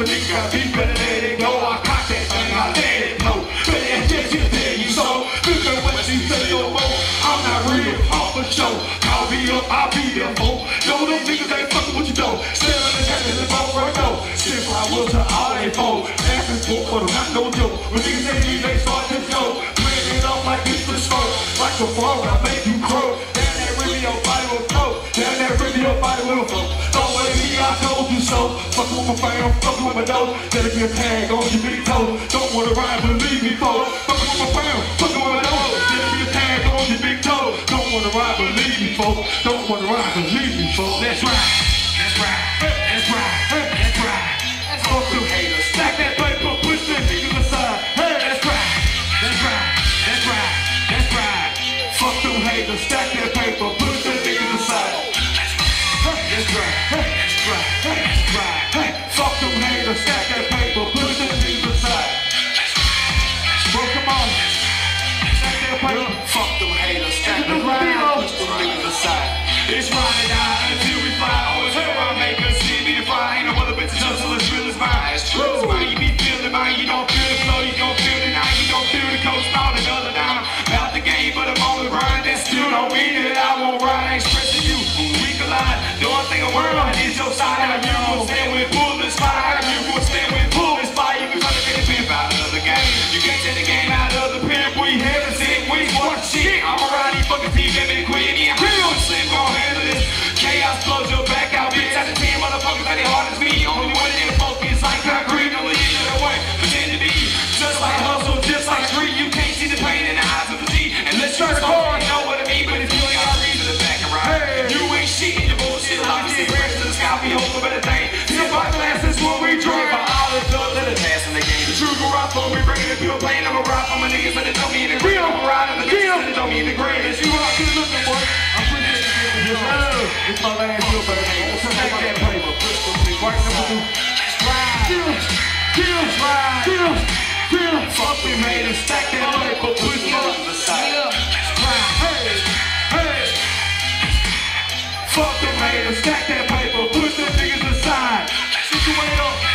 company got beef, better go. I caught that thing, I let it know. But that's just you there, you so. Figure what you say or more. I'm not real, off a show. Call up, I be there for. No, them niggas ain't fucking with you though. Still the chat, in the boat right now. I will to all they. Asking for, but not no joke. When niggas say they start to go. Playing it up like this for sure. Like a frog, I make you crow. Down that really your body will float. Down that really your body will float. Don't wait me, I told you so. Fuck with fuck with my dough. That'll be a tag on your big toe. Don't wanna ride, believe me, folks. Fuck with my fam, fuck with my dough. That'll be a tag on your big toe. Don't wanna ride, believe me, folks. Don't wanna ride, believe me, folks. That's right. That's right. That's right. That's right. That's fuck them haters. Stack that paper, push them niggas aside. Hey. That's right. That's right. That's right. Fuck them haters. Stack that paper, fuck them haters. About is your side. How you gon' stand bring it to people playing. I'm a rock for my niggas that know me in the green. I'm a ride in the niggas that know me in the green. As you to the looking boy. I'm pretty sure you. It's my last baby. Stack that paper. Right number two. Chill, chill, chill, chill. Fuck them haters. Stack that paper. Push them Niggas aside. Hey, hey. Fuck them haters. Stack that paper. Push them niggas aside. Situate up.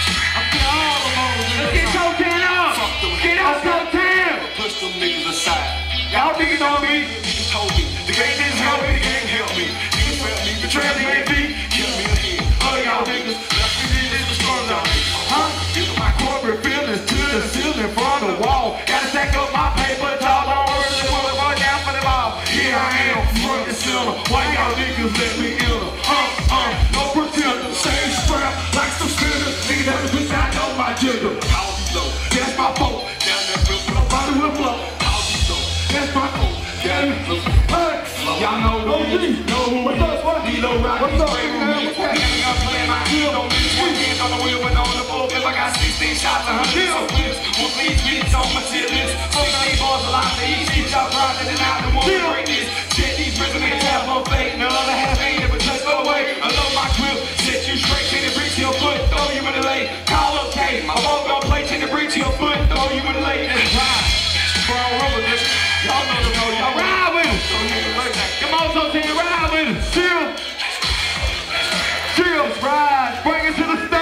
Felt me, betrayed me. All y'all niggas left me in the strong zone. Huh? Give my corporate feelings to the ceiling from the wall. Gotta stack up my paper, tall down for the ball. Here I am, front and center. Why y'all niggas let me in? D-Lo Rock, What's up, man? What's? Gang, I'm playing my heel. Don't miss one hand on the wheel, but on the feel like I got 16 shots, 100 some whips. With these beats on my tier list. 16 balls a lot to each. Each y'all grinding and out the one to the stage.